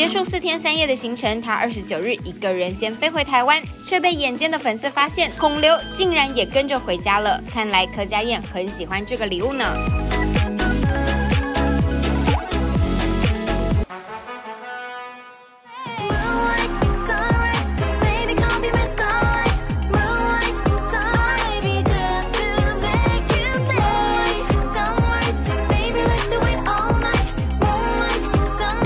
结束四天三夜的行程，他二十九日一个人先飞回台湾，却被眼尖的粉丝发现，孔刘竟然也跟着回家了。看来柯佳燕很喜欢这个礼物呢。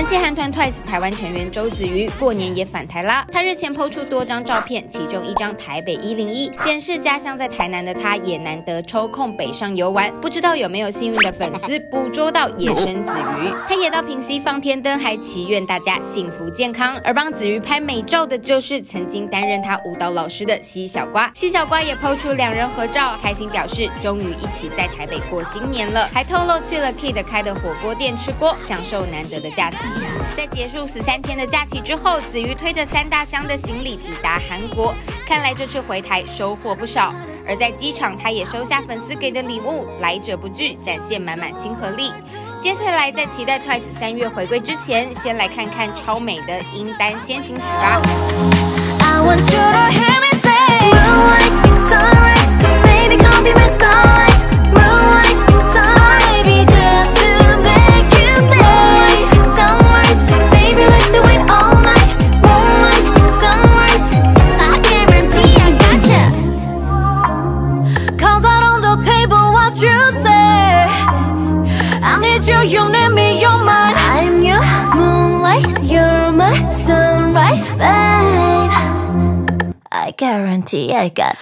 人气韩团 TWICE 台湾成员周子瑜过年也返台啦。他日前抛出多张照片，其中一张台北一零一显示家乡在台南的他，也难得抽空北上游玩。不知道有没有幸运的粉丝捕捉到野生子瑜？他也到平溪放天灯，还祈愿大家幸福健康。而帮子瑜拍美照的就是曾经担任他舞蹈老师的西小瓜。西小瓜也抛出两人合照，开心表示终于一起在台北过新年了，还透露去了 Kid 开的火锅店吃锅，享受难得的假期。在结束十三天的假期之后，子瑜推着三大箱的行李抵达韩国，看来这次回台收获不少。而在机场，他也收下粉丝给的礼物，来者不拒，展现满满亲和力。接下来，在期待 TWICE 三月回归之前，先来看看超美的《英丹先行曲》吧。you let me say I need you, you need me, you're mine. I'm your moonlight, you're my sunrise, babe. I guarantee I got you